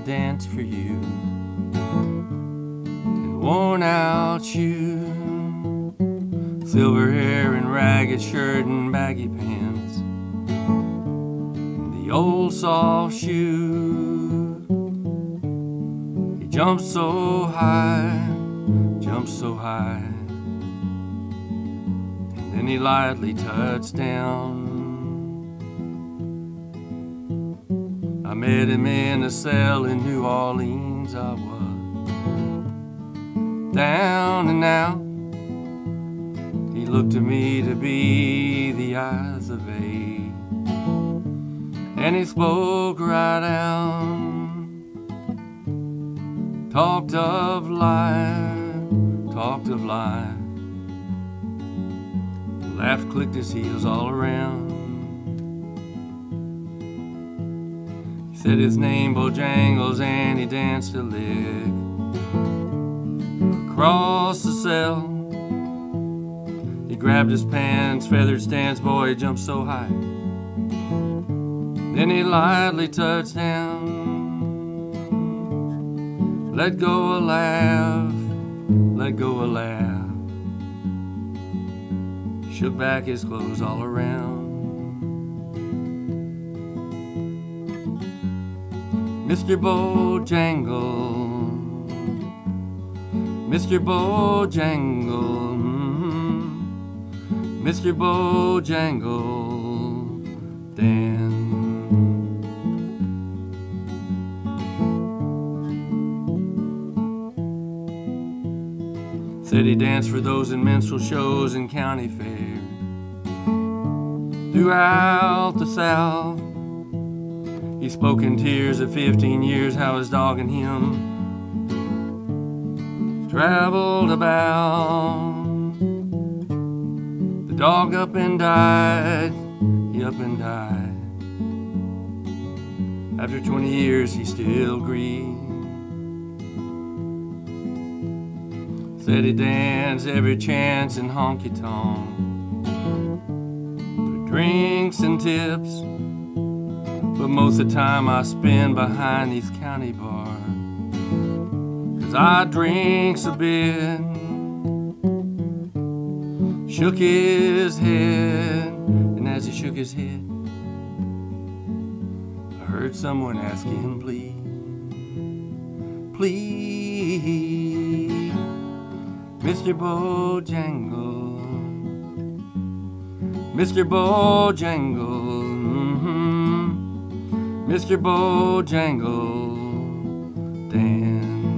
and danced for you. In worn out shoes, silver hair and ragged shirt and baggy pants. and The old soft shoe. He jumped so high, jumped so high. And then he lightly touched down. I met him in a cell in New Orleans. I was down and out. He looked to me to be the eyes of age, and he spoke right out. Talked of life, talked of life. Laughed, clicked his heels all around. Said his name Bojangles and he danced a lick across the cell. He grabbed his pants, feathered stance, boy, he jumped so high. Then he lightly touched down. Let go a laugh, let go a laugh. Shook back his clothes all around. Mr. Bojangle, Mr. Bojangle. Mr. Bojangle, Dan. Said he danced for those in minstrel shows and county fairs throughout the South. Spoke in tears of 15 years how his dog and him traveled about. The dog up and died, he up and died. After 20 years, he still grieved. Said he danced every chance in honky tonk for drinks and tips. But most of the time I spend behind these county bars. Cause I drinks a bit. Shook his head, and as he shook his head, I heard someone ask him, please, please, Mr. Bojangle, Mr. Bojangle. Mr. Bojangle Dan.